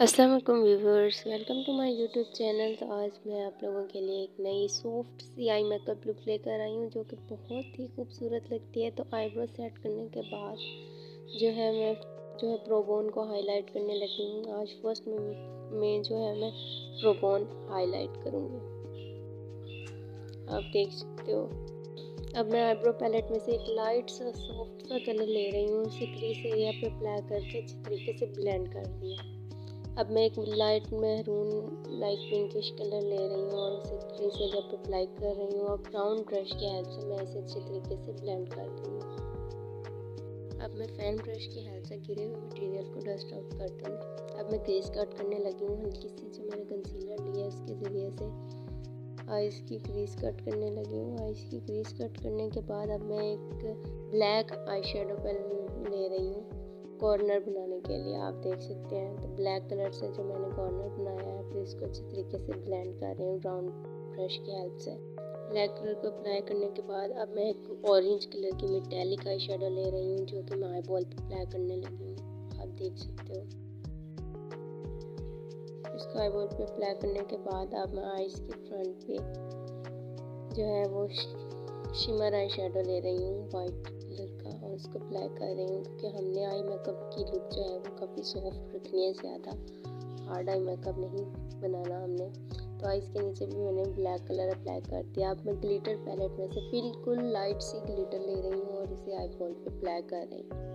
वालेकुम viewers welcome to my YouTube channel तो आज मैं आप लोगों के लिए एक नई सॉफ्ट सी आई मेकअप लुक लेकर आई हूँ जो कि बहुत ही खूबसूरत लगती है। तो आईब्रो सेट करने के बाद जो है मैं जो है प्रोबोन को हाईलाइट करने लगी हूँ। आज फ़र्स्ट में, में जो है मैं प्रोबोन हाईलाइट करूँगी। आप देख सकते हो। अब मैं आईब्रो पैलेट में से एक लाइट सा सॉफ्ट सा कलर ले रही हूँ। उसे क्रीज एरिया पे अप्लाई करके अच्छी तरीके से ब्लेंड कर दिया। अब मैं एक लाइट महरून लाइट पिंकिश कलर ले रही हूँ और उसे क्रीज जब अप्लाई कर रही हूँ और ब्राउन ब्रश की हेल्प से मैं इसे अच्छे तरीके से ब्लेंड कर हूँ। अब मैं फ़ैन ब्रश की हेल्प से गिरे हुए मटेरियल को डस्ट आउट कर हूँ अब मैं क्रीज कट करने लगी हूँ, हल्की सी जो मैंने कंसीलर लिया है उसके ज़रिए से। आइस की क्रीज कट करने लगी हूँ। आइस की क्रीज कट करने के बाद अब मैं एक ब्लैक आई शेडो पेन ले रही हूँ। कॉर्नर बनाने के लिए आप देख सकते हैं। तो ब्लैक कलर से जो मैंने कॉर्नर बनाया है फिर इसको अच्छी तरीके से ब्लेंड कर रही हूँ, ब्राउन ब्रश की हेल्प से। ब्लैक कलर को अप्लाई करने के बाद अब मैं एक ऑरेंज कलर की मेटेलिक आई शेडो ले रही हूँ, जो कि मैं आई बॉल पर अप्लाई करने लगी हूँ। आप देख सकते हो। इसको आई बॉल पे अप्लाई करने के बाद अब मैं आइस के फ्रंट पे जो है वो शिमर आई शेडो ले रही हूँ वाइट इसको अप्लाई कर रही हूँ, क्योंकि हमने आई मेकअप की लुक जो है वो काफ़ी सॉफ्ट रखनी है ज़्यादा। हार्ड आई मेकअप नहीं बनाना हमने। तो आइस के नीचे भी मैंने ब्लैक कलर अप्लाई कर दिया। अब मैं ग्लिटर पैलेट में से बिल्कुल लाइट सी ग्लिटर ले रही हूँ और इसे आई बॉल पे अप्लाई कर रही हूँ।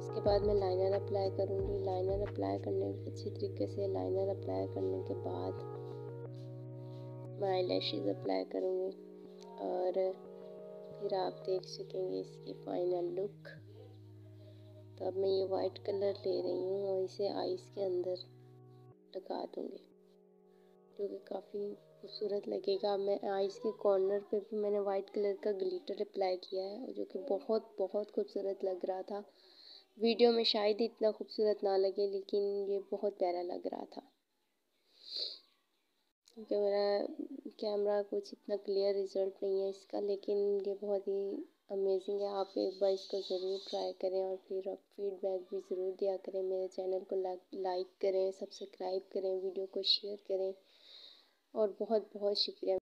इसके बाद मैं लाइनर अप्लाई करूँगी। लाइनर अप्लाई करने अच्छी तरीके से लाइनर अप्लाई करने के बाद मैं आई अप्लाई करूँगी। और फिर आप देख सकेंगे इसकी फाइनल लुक तो अब मैं ये वाइट कलर ले रही हूँ और इसे आइस के अंदर लगा दूँगी, जो कि काफ़ी खूबसूरत लगेगा। मैं आइस के कॉर्नर पे भी मैंने वाइट कलर का ग्लिटर अप्लाई किया है जो कि बहुत बहुत खूबसूरत लग रहा था। वीडियो में शायद इतना खूबसूरत ना लगे, लेकिन ये बहुत प्यारा लग रहा था। क्योंकि मेरा कैमरा कुछ इतना क्लियर रिज़ल्ट नहीं है इसका, लेकिन ये बहुत ही अमेजिंग है। आप एक बार इसको ज़रूर ट्राई करें और फिर आप फीडबैक भी ज़रूर दिया करें। मेरे चैनल को लाइक करें सब्सक्राइब करें वीडियो को शेयर करें और बहुत बहुत शुक्रिया।